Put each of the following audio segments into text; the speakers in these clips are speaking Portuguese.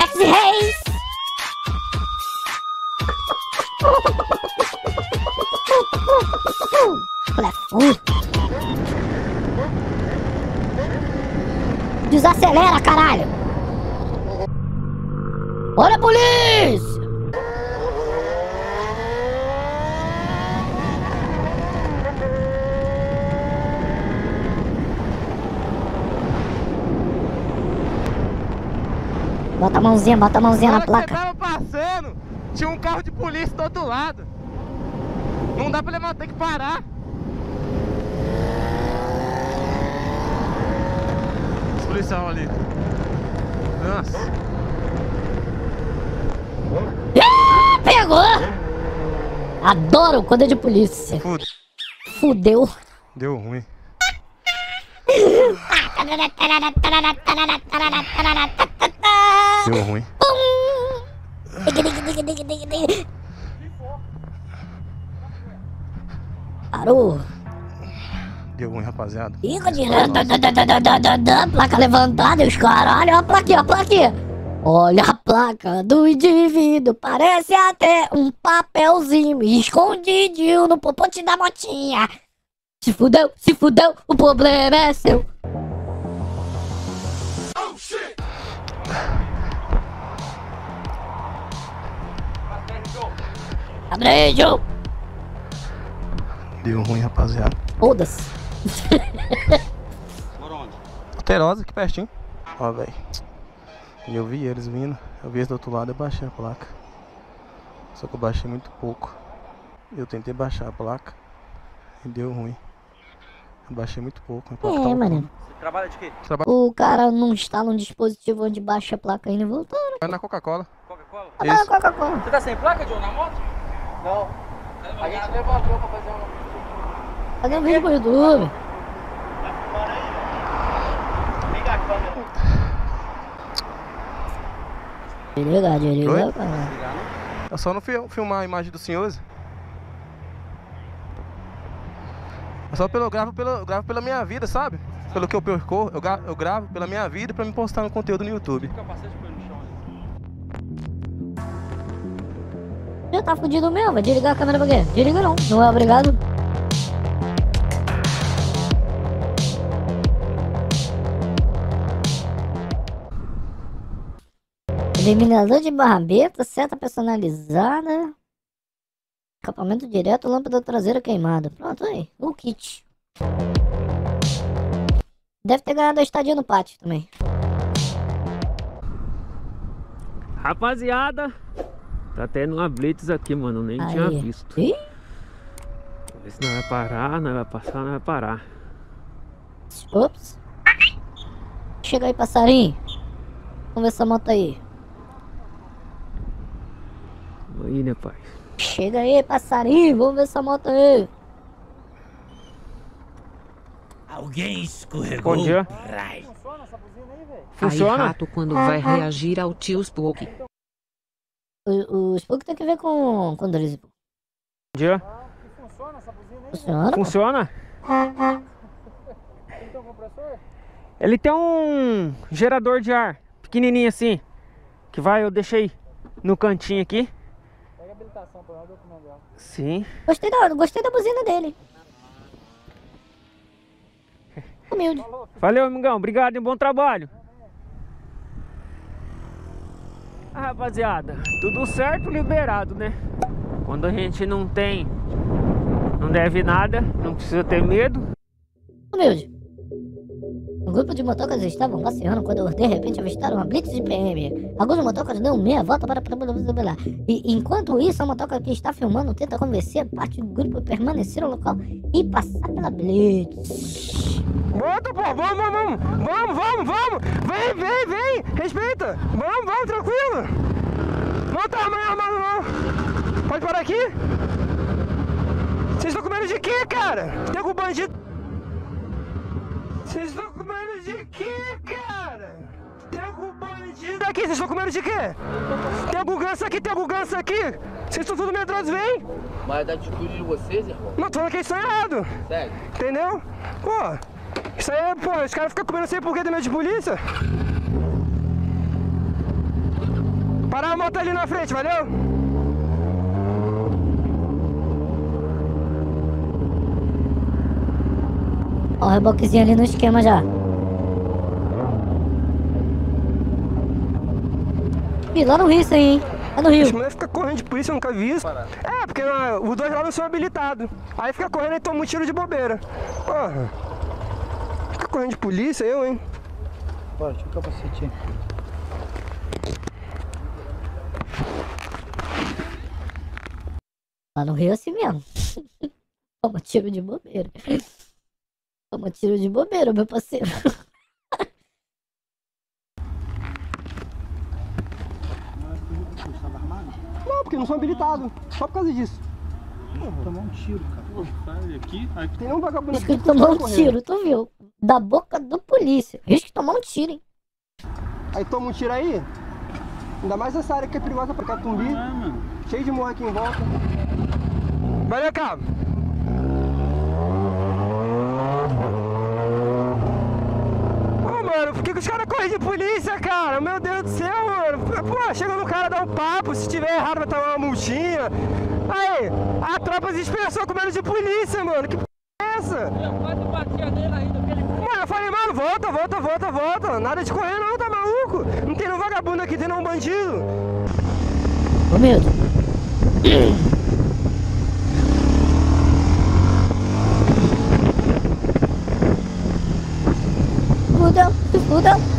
X-Reis! Desacelera, caralho! Olha, polícia! Bota a mãozinha, bota a mãozinha na placa. você tava passando, tinha um carro de polícia do outro lado. Não dá pra levar, tem que parar. Os policial ali. Nossa. Ah, pegou! Adoro quando é de polícia. Fude. Fudeu. Deu ruim. Deu ruim. Parou. Deu ruim, rapaziada. Fica direto. Placa levantada e os caralho. Olha a plaquinha, a plaquinha. Olha a placa do indivíduo. Parece até um papelzinho escondidinho no popote da motinha. Se fudeu, se fudeu, o problema é seu. Abrejo! Deu ruim, rapaziada. Foda-se. Alterosa, aqui pertinho. Ó, velho. E eu vi eles vindo. Eu vi eles do outro lado, eu baixei a placa. Só que eu baixei muito pouco. Eu tentei baixar a placa. E deu ruim. Eu baixei muito pouco. minha placa É, tava- mano. Você trabalha de quê? O cara não instala um dispositivo onde baixa a placa ainda e voltou. Vai na Coca-Cola. Coca-Cola? Ah. Coca-Cola. Você tá sem placa, John, na moto? Não. A gente levantou pra fazer um vídeo pro YouTube. Liga a câmera. Oi? cara. Eu só não fil- filmar a imagem dos senhores. É só pelo, eu gravo, pelo, eu gravo pela minha vida, sabe? Pelo que eu percorro, eu, gra- eu gravo pela minha vida pra me postar no conteúdo no YouTube. O capacete foi no chão ali. Já tá fudido mesmo, vai desligar a câmera pra quê? Desliga não, não é obrigado. Eliminador de barrabeta, seta personalizada. Escapamento direto, lâmpada traseira queimada. Pronto aí, o kit. Deve ter ganhado a estadia no pátio também. Rapaziada, tá tendo uma blitz aqui, mano. Nem tinha Aí. visto. Ih, Vamos ver se não vai parar, não vai passar, não vai parar. Ops. Chega aí, passarinho. Vamos ver essa moto aí. Aí, né, pai? Chega aí, passarinho. Vamos ver essa moto aí. Alguém escorregou. Bom dia. Rai. Aí Funciona? rato quando vai reagir ao tio Spook. O, o Spook tem que ver com, com o Drizzy. Bom dia. Funciona? pô. Funciona? Ele tem um gerador de ar pequenininho assim. Que vai, eu deixei no cantinho aqui. Pega a habilitação pra documento dela. Sim. Gostei da, gostei da buzina dele. Humilde. Valeu, amigão. Obrigado e bom trabalho. Ah, rapaziada, tudo certo, liberado, né? Quando a gente não tem, não deve nada, não precisa ter medo. Humilde. Um grupo de motocas estavam passeando quando de repente avistaram uma blitz de PM. Alguns motocas dão meia volta para lá. E enquanto isso, a motoca que está filmando tenta convencer parte do grupo a permanecer no local e passar pela blitz. Bota, pô, vamos, vamos, vamos, vamos, vamos, vem, vem, vem, respeita, vamos, vamos, tranquilo. Não tá armado não. Pode parar aqui? Vocês estão com medo de quê, cara? Tem algum bandido? Vocês estão com medo de quê, cara? Tem algum bandido aqui? Vocês estão com medo de quê? Tem algum ganso aqui? Tem algum ganso aqui? Vocês estão tudo medrosos, vem! Mas da atitude de vocês, irmão? Não, tô falando que eles estão errados. Sério? Entendeu? Pô, isso aí, pô, os caras ficam comendo sem porquê de medo de polícia? Para a moto ali na frente, valeu? Ó, o reboquezinho ali no esquema já. Ih, lá no Rio isso aí, hein? Lá no Os Rio. moleques ficam correndo de polícia, eu nunca vi isso. É, porque ah, os dois lá não são habilitados. Aí fica correndo e toma um tiro de bobeira. Porra. Fica correndo de polícia, eu, hein? Bora, tira o capacete. Lá no Rio é assim mesmo. Toma tiro de bobeira. Toma tiro de bobeira, meu parceiro. Não, são habilitados. Só por causa disso. Tomar um tiro, cara. Tem um vagabundo Risco aqui tomar um correndo. tiro, tu viu? Da boca do polícia. Risco de tomar um tiro, hein? Aí toma um tiro aí. Ainda mais essa área que é perigosa pra Catumbi. Cheio de morro aqui em volta. Valeu, cabo. Ô, mano, por que, que os caras correm de polícia, cara? Meu Deus do céu, mano. Pô, chega no cara, dá um papo. Se tiver errado, vai tomar uma multinha. Aí, a tropa se expressou com medo de polícia, mano. Que p é essa? Mano, eu falei, mano, volta, volta, volta, volta. Nada de correr não, tá maluco? Não tem nenhum vagabundo aqui, tem nenhum bandido. Ô, Milton. Fudeu, se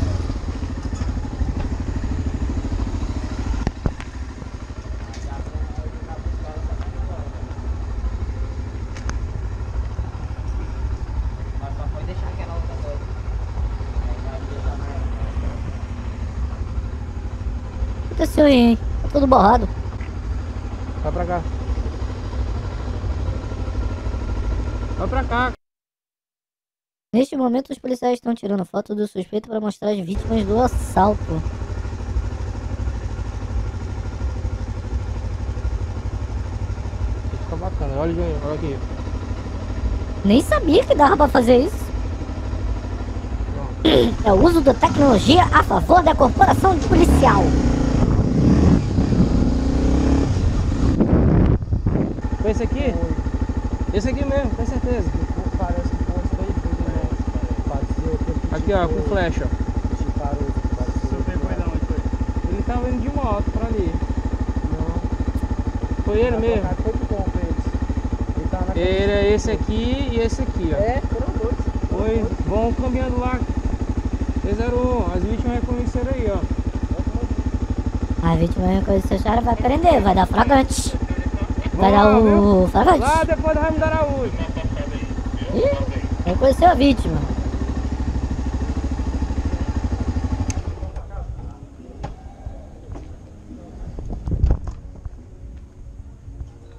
Aconteceu aí, hein? Tá todo borrado. Vai pra cá. Vai pra cá. Neste momento, os policiais estão tirando foto do suspeito para mostrar as vítimas do assalto. Fica bacana. Olha, olha aqui. Nem sabia que dava pra fazer isso. É o uso da tecnologia a favor da corporação policial. Foi esse aqui? Esse aqui mesmo, com certeza. Parece que foi. Pode ser. Aqui, ó, com flecha. Ele tava indo de moto pra ali. Foi ele mesmo? Foi de bom pra eles. Ele tava na Ele é esse aqui e esse aqui, ó. É, foram dois. Foi, vão caminhando lá. 301, as vítimas reconheceram aí, ó. A vítima reconheceu a senhora vai prender, vai dar flagrante. Vai dar o Lá flagrante. depois da Raimundo Araújo. Ih, reconheceu a vítima.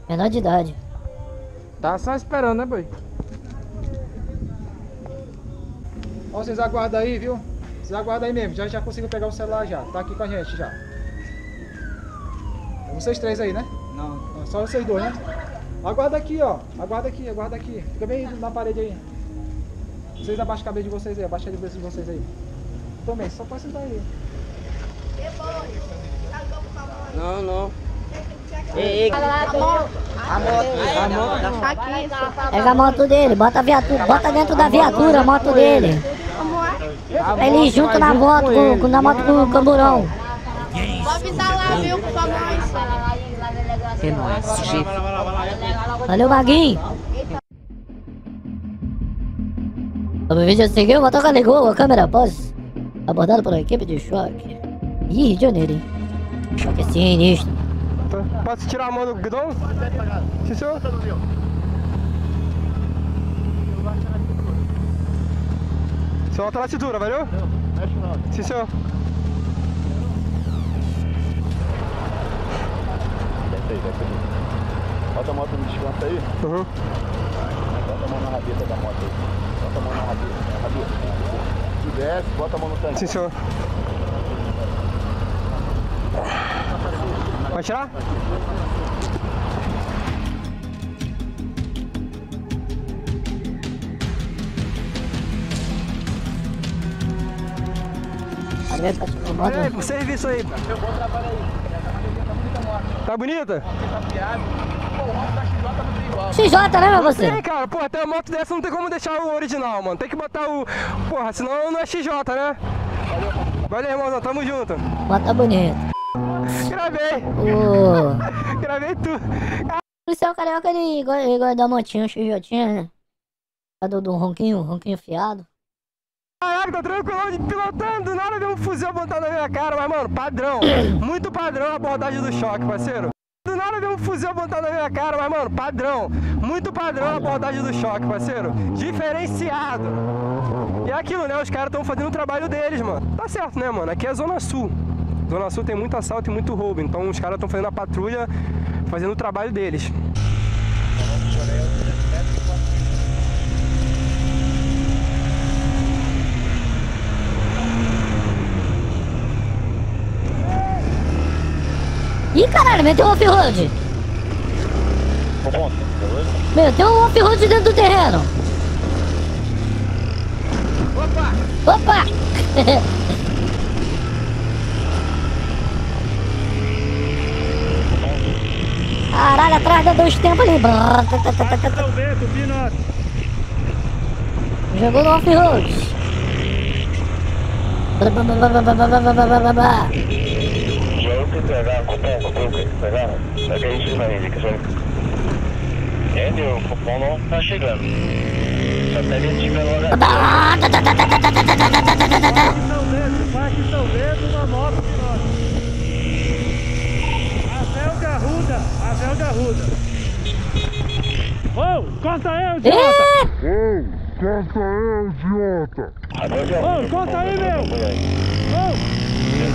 Menor de idade. Tá só esperando, né, boi? Ó, vocês aguardam aí, viu? Vocês aguardam aí mesmo. Já já conseguiu pegar o celular já. Tá aqui com a gente já. É vocês três aí, né? Não. Só vocês dois, né? Aguarda aqui, ó. Aguarda aqui, aguarda aqui. Fica bem na parede aí. Vocês abaixam a cabeça de vocês aí. Abaixa a cabeça de vocês aí. Também, só pode sentar aí. Não, não. Pega a moto dele, bota a viatura, bota dentro da viatura a moto dele. Ele junto na moto, com, na moto com o camburão. Vou avisar lá, viu, com sua mãe. É nóis, G. Valeu, Maguinho. O vídeo a seguir, o motoca ligou a câmera após abordado pela equipe de choque. Ih, Rio de Janeiro, hein? Choque sinistro. Posso tirar a mão do guidão? Sim, senhor. Senhor, alta na cintura, valeu? Sim, senhor. Aí, aí. Bota a moto no descanso aí. Uhum. Bota a mão na rabeta da moto aí. Bota a mão na rabeta. Na rabeta. Se desce, bota a mão no tanque. Sim, senhor. Vai tirar? Bota. É, serviço aí. Tá bonita? XJ, né, meu parceiro? cara. Porra, até uma moto dessa não tem como deixar o original, mano. Tem que botar o. Porra, senão não é XJ, né? Valeu, irmãozão. Tamo junto. Bota bonito. Gravei. O Gravei tudo. policial carioca, ele gosta, da motinha, XJ, né? A do, do ronquinho, ronquinho fiado. Caraca, tá tranquilo de pilotando, do nada deu um fuzil apontado na minha cara, mas mano, padrão. Muito padrão a abordagem do choque, parceiro. Do nada deu um fuzil apontado na minha cara, mas mano, padrão. Muito padrão a abordagem do choque, parceiro. Diferenciado. E é aquilo, né? Os caras estão fazendo o trabalho deles, mano. Tá certo, né, mano? Aqui é Zona Sul. Zona Sul tem muito assalto e muito roubo. Então os caras estão fazendo a patrulha, fazendo o trabalho deles. Ih, caralho, meteu um off-road. Meteu um off-road dentro do terreno. Opa! Opa! Caralho, atrás da dois tempos ali. Jogou no off-road entregar cupom, cupom, pegar? Será que é isso é na indicação? Entendeu? É, o cupom não tá chegando. Só pega ele tiver não HD. Baixe São Bento, uma moto de. Azel da Azel corta eu, idiota! Ei, corta eu, idiota! Ô, corta aí, meu! Ô!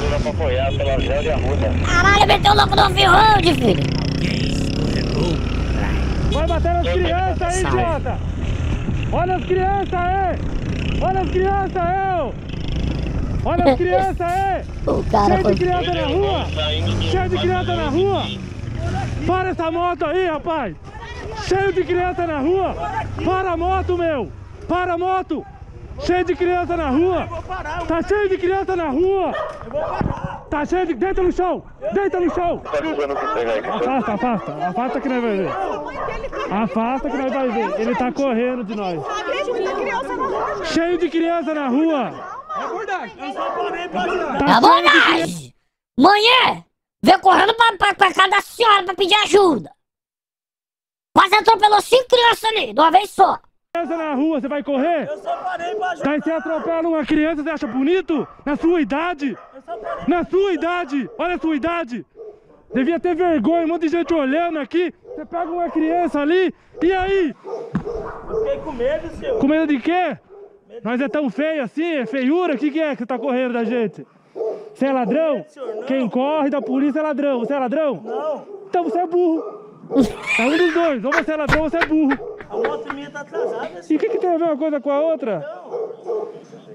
Segura pra apoiar pela Zé de Arruda. Caralho, meteu o louco no off-road, filho. Alguém escorregou. Vai bater nas crianças aí, idiota! Olha as crianças aí! Olha as crianças aí! Olha as crianças aí! O cara Cheio de criança na rua! Cheio de criança na rua! Para essa moto aí, rapaz! Cheio de criança na rua! Para a moto, meu! Para a moto! Cheio de criança na rua! Tá cheio de criança na rua! Tá cheio de... Deita no chão! Deita no chão! Tá. Afasta, afasta! Afasta que nós vai ver! Afasta que nós vai ver! Ele tá correndo de nós! Cheio de criança na rua! É abordagem! Manhã, vem correndo pra, pra, pra casa da senhora pra pedir ajuda. Quase atropelou cinco crianças ali, de uma vez só. Criança na rua, você vai correr? Eu só parei pra ajudar. Daí você atropela uma criança, você acha bonito? Na sua idade? Na sua idade? Olha a sua idade. Devia ter vergonha, um monte de gente olhando aqui. Você pega uma criança ali, e aí? Eu fiquei com medo, senhor. Com medo de quê? Nós é tão feio assim? É feiura? O que, que é que você tá correndo da gente? Você é ladrão? Quem corre da polícia é ladrão. Você é ladrão? Não. Então você é burro. É um dos dois. Ou você é ladrão ou você é burro. A moto minha tá atrasada, E o que, que tem a ver uma coisa com a outra?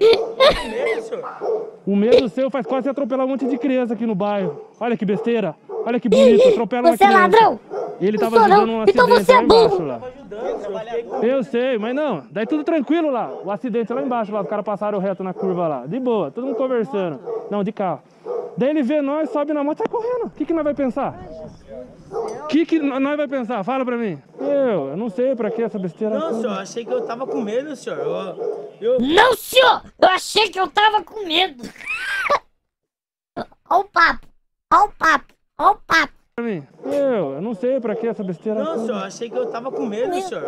medo, senhor. O medo seu faz quase você atropelar um monte de criança aqui no bairro. Olha que besteira. Olha que bonito, atropela uma Você é criança. ladrão? Ele Não tava sou, não. ajudando um Então acidente você é lá embaixo lá. Senhor. Eu sei, mas não. Daí tudo tranquilo lá. O acidente lá embaixo, lá, os caras passaram reto na curva lá. De boa, todo mundo conversando. Não, de carro. Daí ele vê nós, sobe na moto e sai correndo. O que, que nós vai pensar? O que, que nós vai pensar? Fala pra mim. Eu, eu não sei pra que essa besteira. Não, toda. senhor, achei que eu tava com medo, senhor. Eu, eu, Não, senhor! Eu achei que eu tava com medo. Olha o papo, olha o papo, olha o papo. Pra mim. Eu, eu não sei pra que essa besteira. não, toda. senhor, achei que eu tava com medo, senhor.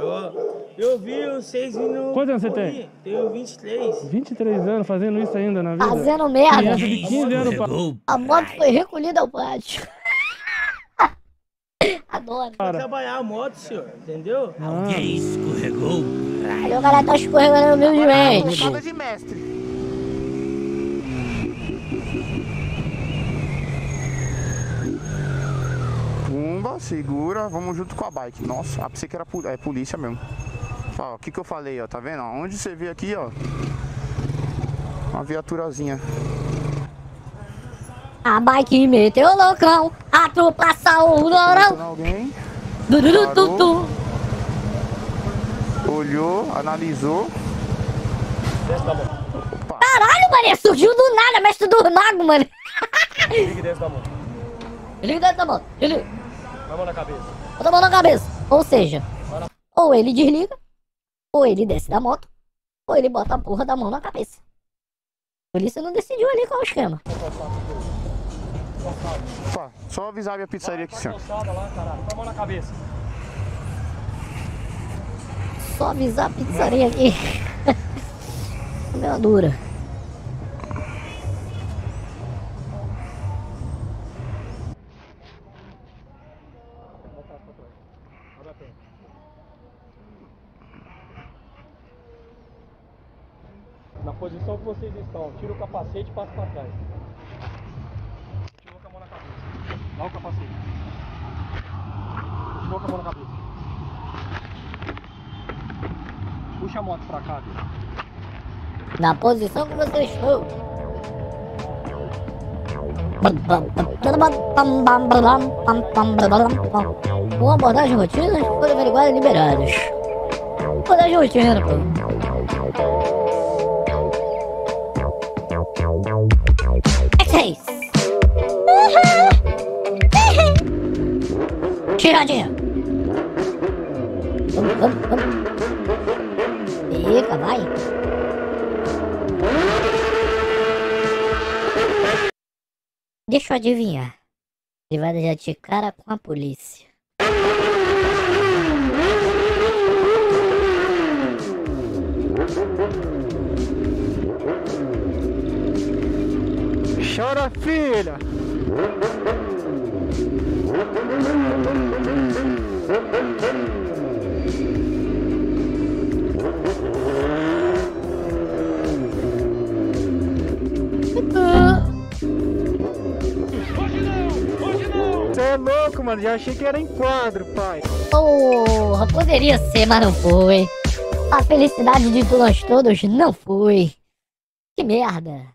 Eu, eu vi vocês vindo. Quantos anos você tem? Tenho 23. 23 anos fazendo isso ainda na vida. Fazendo merda. Criança de 15 anos pra... A moto foi recolhida ao pátio. Adoro. Pra trabalhar a moto, senhor, entendeu? Alguém escorregou. Aí o cara tá escorregando no meu de mestre. Segura, vamos junto com a bike. Nossa, ah, pensei que era é, polícia mesmo. Ó, o que que eu falei, ó, tá vendo? Onde você vê aqui, ó, uma viaturazinha. A bike meteu o loucão, a tropa saiu lourão. alguém, Dururututu. olhou, analisou. Caralho, mano, surgiu do nada, mestre do mago, mano. Desliga dentro da moto. Desliga. Com a mão na cabeça. Bota a mão na cabeça. Ou seja, ou ele desliga, ou ele desce da moto, ou ele bota a porra da mão na cabeça. A polícia não decidiu ali qual é o esquema. Pá, só avisar a minha pizzaria aqui, senhor. Com a mão na cabeça. Só avisar a pizzaria aqui. Meia dura. Posição que vocês estão. Tira o capacete e passa pra trás. Tirou com a mão na cabeça. Dá o capacete. Tirou com a mão na cabeça. Puxa a moto pra cá, Deus. Na posição que você estou. Com abordagem rotina, foram averiguadas liberadas. Abordagem rotina, pô. Isso. Tiradinha. Vamos, vamos, vamos. Fica, vai. Deixa eu adivinhar. Ele vai dar de cara com a polícia. Chora, filha! É louco, mano. Já achei que era em quadro, pai. Porra, poderia ser, mas não foi. A felicidade de nós todos não foi. Que merda.